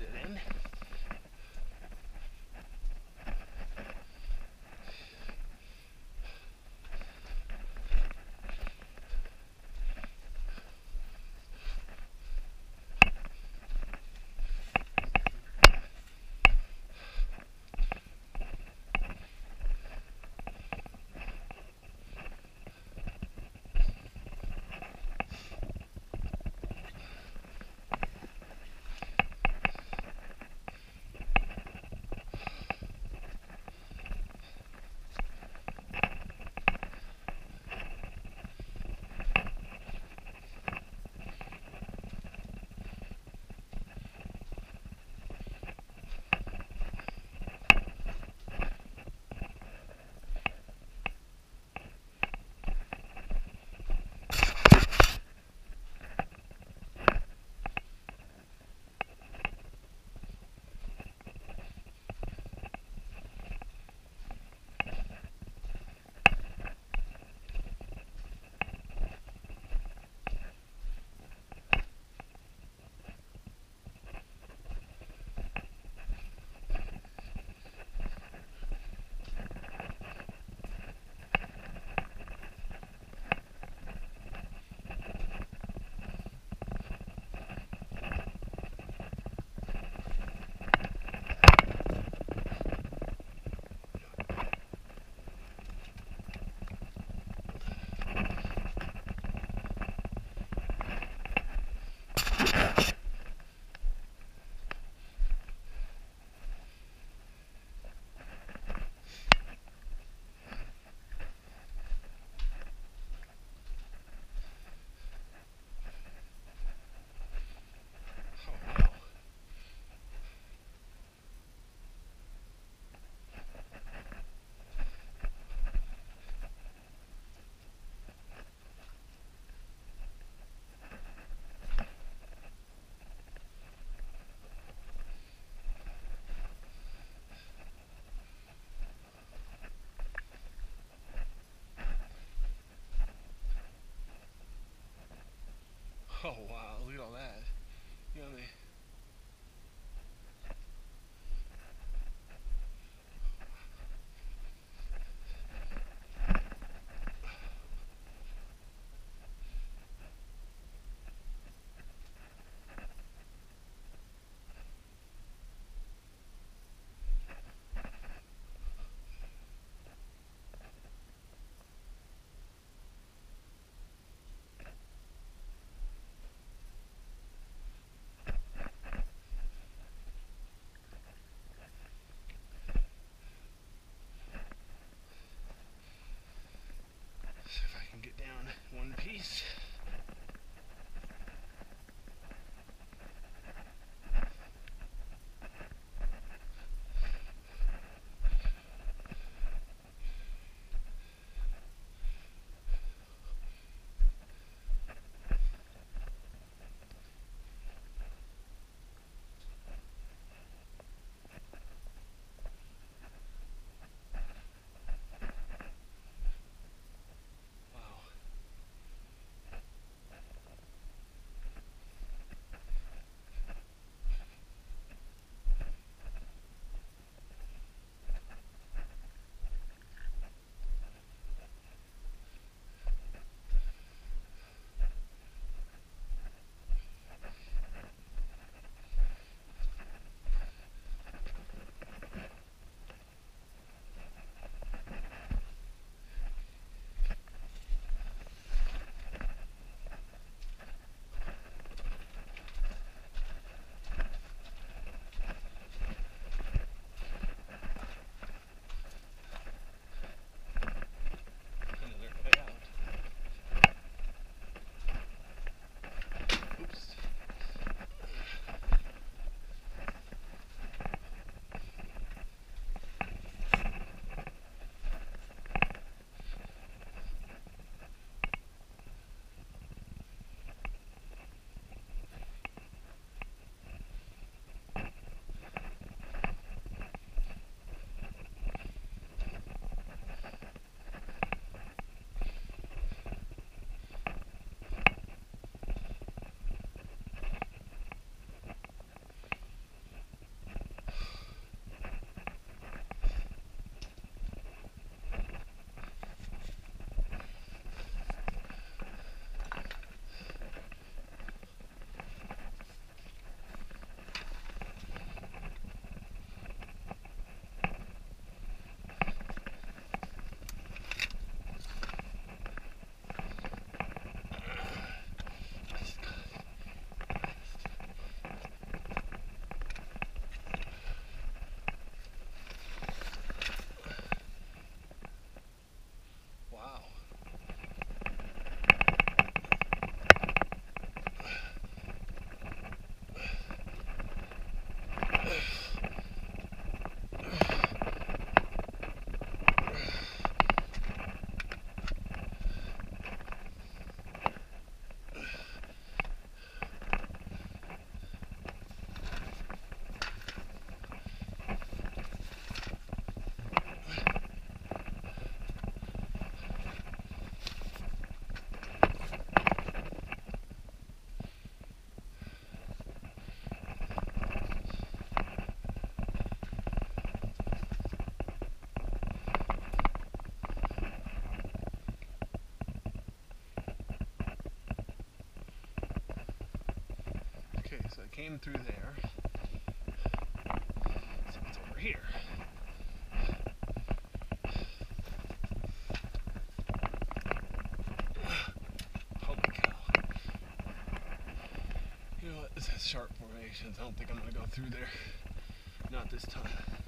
it's Oh wow, so I came through there. So it's over here. Holy cow. You know what? This has sharp formations. I don't think I'm gonna go through there. Not this time.